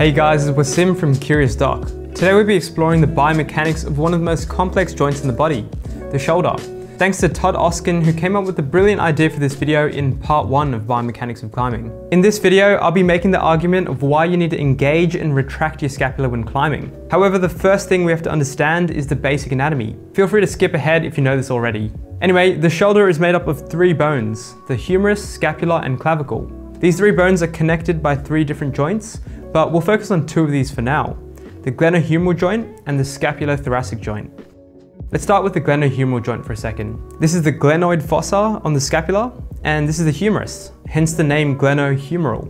Hey guys, it's Wasim from Curious Doc. Today we'll be exploring the biomechanics of one of the most complex joints in the body, the shoulder. Thanks to Todd Oskin who came up with the brilliant idea for this video in part 1 of Biomechanics of Climbing. In this video, I'll be making the argument of why you need to engage and retract your scapula when climbing. However, the first thing we have to understand is the basic anatomy. Feel free to skip ahead if you know this already. Anyway, the shoulder is made up of three bones, the humerus, scapula, and clavicle. These three bones are connected by three different joints, but we'll focus on two of these for now, the glenohumeral joint and the scapulothoracic joint. Let's start with the glenohumeral joint for a second. This is the glenoid fossa on the scapula, and this is the humerus, hence the name glenohumeral.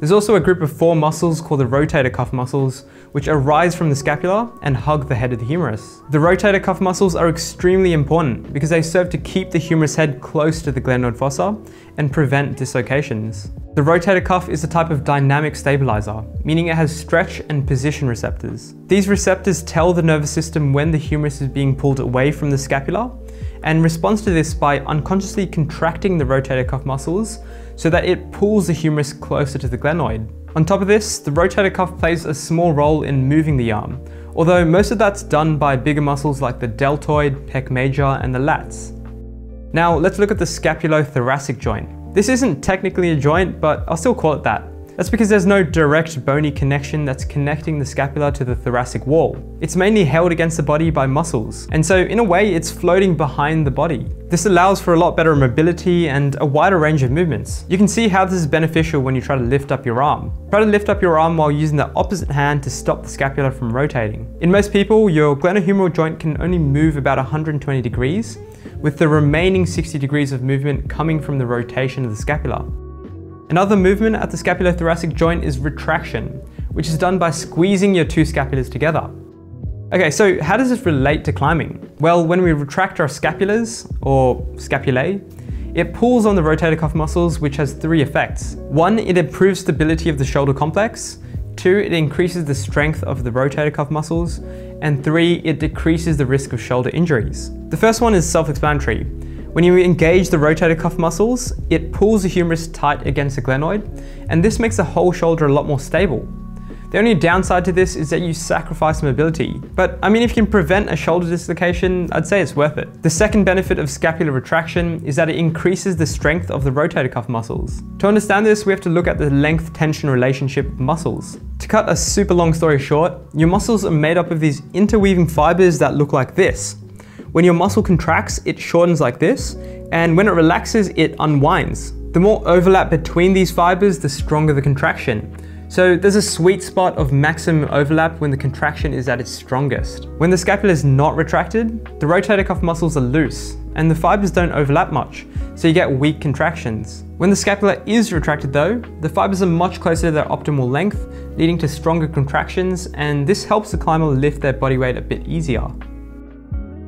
There's also a group of four muscles called the rotator cuff muscles, which arise from the scapula and hug the head of the humerus. The rotator cuff muscles are extremely important because they serve to keep the humerus head close to the glenoid fossa and prevent dislocations. The rotator cuff is a type of dynamic stabilizer, meaning it has stretch and position receptors. These receptors tell the nervous system when the humerus is being pulled away from the scapula and responds to this by unconsciously contracting the rotator cuff muscles so that it pulls the humerus closer to the glenoid. On top of this, the rotator cuff plays a small role in moving the arm, although most of that's done by bigger muscles like the deltoid, pec major, and the lats. Now let's look at the scapulothoracic joint. This isn't technically a joint, but I'll still call it that. That's because there's no direct bony connection that's connecting the scapula to the thoracic wall. It's mainly held against the body by muscles, and so in a way it's floating behind the body. This allows for a lot better mobility and a wider range of movements. You can see how this is beneficial when you try to lift up your arm. Try to lift up your arm while using the opposite hand to stop the scapula from rotating. In most people, your glenohumeral joint can only move about 120 degrees, with the remaining 60 degrees of movement coming from the rotation of the scapula. Another movement at the scapulothoracic joint is retraction, which is done by squeezing your two scapulas together. Okay, so how does this relate to climbing? Well, when we retract our scapulas, or scapulae, it pulls on the rotator cuff muscles, which has three effects. One, it improves stability of the shoulder complex. Two, it increases the strength of the rotator cuff muscles. And three, it decreases the risk of shoulder injuries. The first one is self-explanatory. When you engage the rotator cuff muscles, it pulls the humerus tight against the glenoid, and this makes the whole shoulder a lot more stable. The only downside to this is that you sacrifice mobility, but I mean if you can prevent a shoulder dislocation, I'd say it's worth it. The second benefit of scapular retraction is that it increases the strength of the rotator cuff muscles. To understand this, we have to look at the length-tension relationship of muscles. To cut a super long story short, your muscles are made up of these interweaving fibers that look like this. When your muscle contracts, it shortens like this, and when it relaxes, it unwinds. The more overlap between these fibers, the stronger the contraction. So there's a sweet spot of maximum overlap when the contraction is at its strongest. When the scapula is not retracted, the rotator cuff muscles are loose, and the fibers don't overlap much, so you get weak contractions. When the scapula is retracted though, the fibers are much closer to their optimal length, leading to stronger contractions, and this helps the climber lift their body weight a bit easier.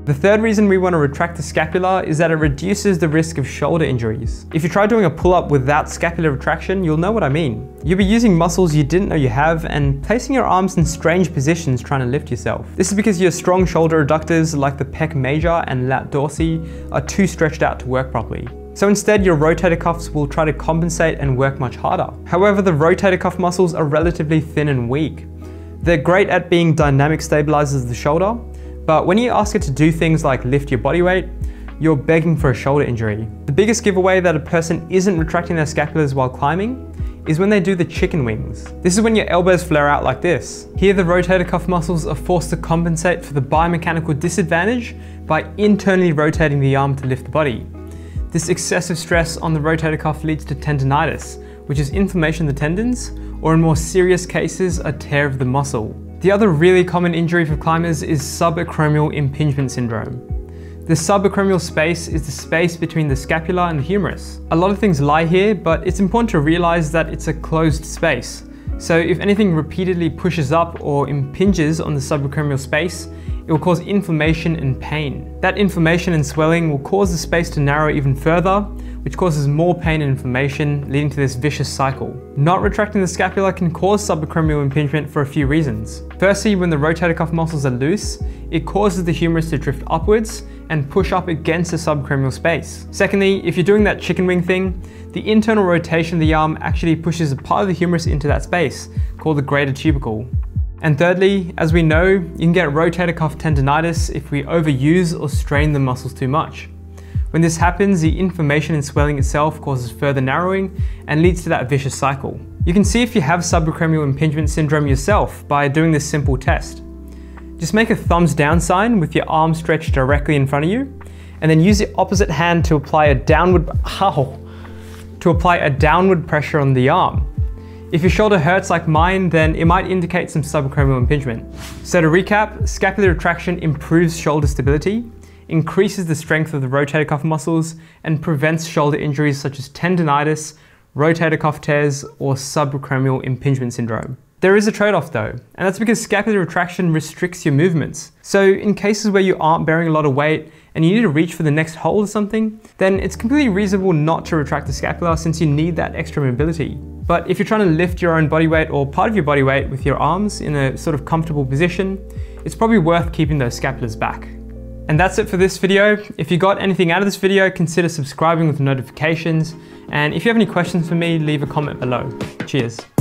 The third reason we want to retract the scapula is that it reduces the risk of shoulder injuries. If you try doing a pull-up without scapular retraction, you'll know what I mean. You'll be using muscles you didn't know you have and placing your arms in strange positions trying to lift yourself. This is because your strong shoulder adductors like the pec major and lat dorsi are too stretched out to work properly. So instead, your rotator cuffs will try to compensate and work much harder. However, the rotator cuff muscles are relatively thin and weak. They're great at being dynamic stabilizers of the shoulder, but when you ask it to do things like lift your body weight, you're begging for a shoulder injury. The biggest giveaway that a person isn't retracting their scapulars while climbing is when they do the chicken wings. This is when your elbows flare out like this. Here the rotator cuff muscles are forced to compensate for the biomechanical disadvantage by internally rotating the arm to lift the body. This excessive stress on the rotator cuff leads to tendonitis, which is inflammation of the tendons, or in more serious cases, a tear of the muscle. The other really common injury for climbers is subacromial impingement syndrome. The subacromial space is the space between the scapula and the humerus. A lot of things lie here, but it's important to realize that it's a closed space. So if anything repeatedly pushes up or impinges on the subacromial space, it will cause inflammation and pain. That inflammation and swelling will cause the space to narrow even further, which causes more pain and inflammation, leading to this vicious cycle. Not retracting the scapula can cause subacromial impingement for a few reasons. Firstly, when the rotator cuff muscles are loose, it causes the humerus to drift upwards and push up against the subacromial space. Secondly, if you're doing that chicken wing thing, the internal rotation of the arm actually pushes a part of the humerus into that space, called the greater tubercle. And thirdly, as we know, you can get rotator cuff tendonitis if we overuse or strain the muscles too much. When this happens, the inflammation and swelling itself causes further narrowing and leads to that vicious cycle. You can see if you have subacromial impingement syndrome yourself by doing this simple test. Just make a thumbs down sign with your arm stretched directly in front of you, and then use the opposite hand to apply a downward, ow, to apply a downward pressure on the arm. If your shoulder hurts like mine, then it might indicate some subacromial impingement. So to recap, scapular retraction improves shoulder stability, increases the strength of the rotator cuff muscles, and prevents shoulder injuries such as tendonitis, rotator cuff tears, or subacromial impingement syndrome. There is a trade-off though, and that's because scapular retraction restricts your movements. So in cases where you aren't bearing a lot of weight and you need to reach for the next hold or something, then it's completely reasonable not to retract the scapula since you need that extra mobility. But if you're trying to lift your own body weight or part of your body weight with your arms in a sort of comfortable position, it's probably worth keeping those scapulars back. And that's it for this video. If you got anything out of this video, consider subscribing with notifications. And if you have any questions for me, leave a comment below. Cheers.